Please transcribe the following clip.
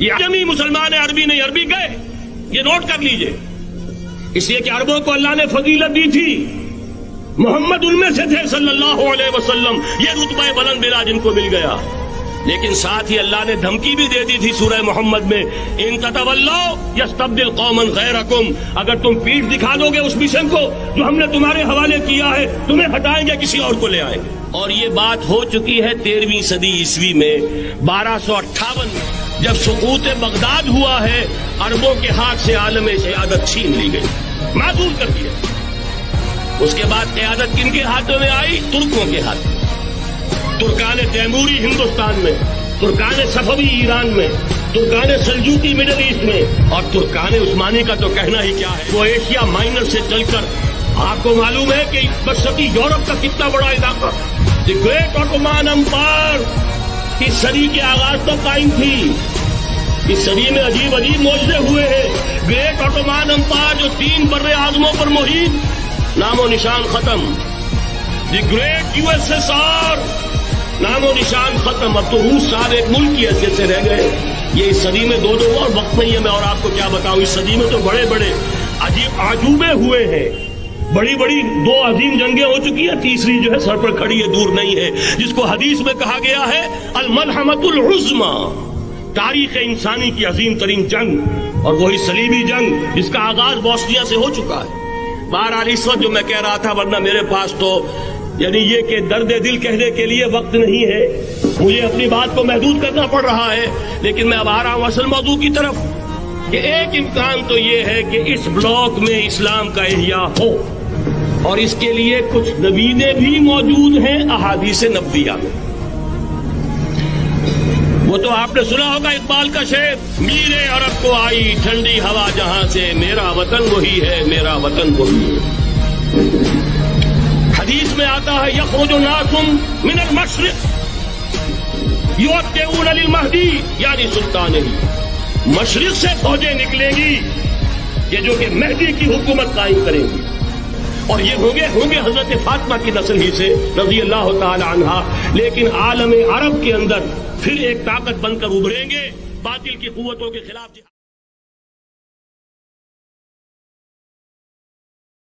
ये अजमी मुसलमान है, अरबी नहीं, अरबी गए। ये नोट कर लीजिए। इसलिए कि अरबों को अल्लाह ने फजीलत दी थी। मोहम्मद उनमें से थे, सल्लल्लाहु अलैहि वसल्लम। ये रुतबा बलंद बिला जिनको मिल गया। लेकिन साथ ही अल्लाह ने धमकी भी दे दी थी सूरह मोहम्मद में। इन ततवल्लो कौमन गैरकुम। अगर तुम पीठ दिखा दोगे उस मिशन को जो हमने तुम्हारे हवाले किया है, तुम्हें हटाएँगे, किसी और को ले आएँगे। और ये बात हो चुकी है तेरहवीं सदी ईस्वी में, बारह सौ अट्ठावन में, जब सकूत बगदाद हुआ है, अरबों के हाथ से आलम क्यादत छीन ली गई। माजूर कर दिया। उसके बाद क्यादत किन के हाथों में आई? तुर्कों के हाथ तुर्कान तैमूरी हिंदुस्तान में तुर्कान सफवी ईरान में तुर्कान सलजूकी मिडल ईस्ट में और तुर्कान उस्मानी का तो कहना ही क्या है? वो एशिया माइनर से चलकर, आपको मालूम है कि बशती यूरोप का कितना बड़ा इलाका द ग्रेट ऑटोमान अम्पायर की सदी के आगाज़ तो कायम थी। इस सदी में अजीब अजीब मौजे हुए हैं। ग्रेट ऑटोमान अम्पायर जो तीन बर्रे आजमों पर मोहित, नामो निशान खत्म। द ग्रेट यूएसएसआर नामो निशान खत्म। अब तो रूस साहब एक मुल्क की हैसियत से रह गए। ये इस सदी में दो दो और वक्त नहीं है, मैं और आपको क्या बताऊँ। इस सदी में तो बड़े बड़े अजीब आजूबे हुए हैं। बड़ी बड़ी दो अजीम जंगें हो चुकी है। तीसरी जो है, सर पर खड़ी है, दूर नहीं है। जिसको हदीस में कहा गया है, अलमलहमतुल उस्मा तारीख इंसानी की अजीम तरीन जंग। और वही सलीबी जंग, जिसका आगाज़ बॉस्निया से हो चुका है। बहरहाल, इस वक्त जो मैं कह रहा था, वरना मेरे पास तो यानी ये कि दर्द दिल कहने के लिए वक्त नहीं है। मुझे अपनी बात को महदूद करना पड़ रहा है, लेकिन मैं अब आ रहा हूँ असल मौजू की तरफ़ कि एक इम्कान तो ये है कि इस ब्लॉक में इस्लाम का एहिया हो। और इसके लिए कुछ नवीने भी मौजूद हैं अहादीस नबिया में। वो तो आपने सुना होगा इकबाल का शेर, मीरे अरब को आई ठंडी हवा जहाँ से मेरा वतन वही है, मेरा वतन वही है। हदीस में आता है, यखरुजो नासुम मिनल मशरक। युवत्तेऊन अलिल महदी, यानी सुल्तान ही मशरक से फौजें निकलेंगी, ये जो कि महदी की हुकूमत कायम करेंगी। और ये होंगे होंगे हज़रत फातिमा की नस्ल ही से रज़ी अल्लाह तहा लेकिन आलम अरब के अंदर फिर एक ताकत बनकर उभरेंगे, बातिल की कुतों के खिलाफ